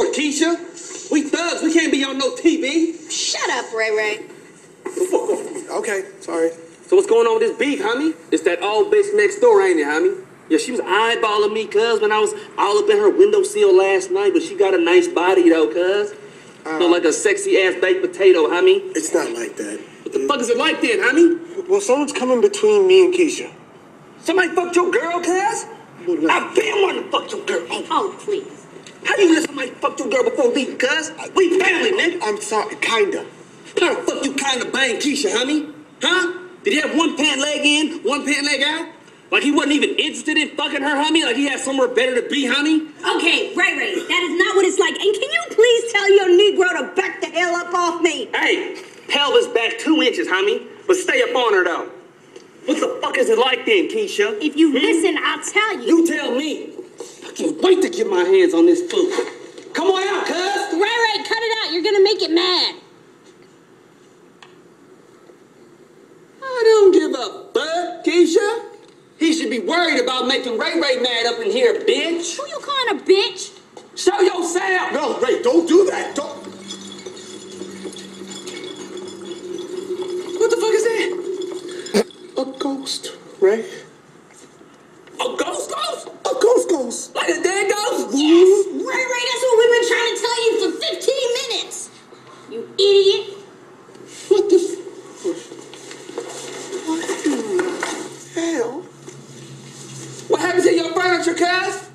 for, Keisha? We thugs. We can't be on no TV. Shut up, Ray Ray. Okay, sorry. So what's going on with this beef, homie? It's that old bitch next door, ain't it, homie? Yeah, she was eyeballing me, cuz, when I was all up in her windowsill last night, but she got a nice body, though, cuz. Uh, Look like a sexy-ass baked potato, homie. It's not like that. What the fuck is it like then, homie? Well, someone's coming between me and Keisha. Somebody fucked your girl, cuz? Well, no. I've been wanting to fuck your girl. Oh, please. How do you let girl before leaving, cuz? We family, nigga. I'm sorry, kinda. How the fuck you kind of bang Keisha, honey? Huh? Did he have one pant leg in, one pant leg out? Like he wasn't even interested in fucking her, honey? Like he had somewhere better to be, honey? Okay, Ray Ray, that is not what it's like. And can you please tell your Negro to back the hell up off me? Hey, pelvis back two inches, homie. But stay up on her, though. What the fuck is it like then, Keisha? If you Hmm? listen, I'll tell you. You tell me. I can't wait to get my hands on this food get mad. I don't give a fuck, Keisha. He should be worried about making Ray Ray mad up in here, bitch. Who you calling a bitch? Show yourself! No, Ray, don't do that. Don't. What the fuck is that? a ghost, Ray. A ghost ghost? A ghost ghost. Like a dead ghost? Yes. you idiot! What the f- What the hell? What happened to your furniture, cast?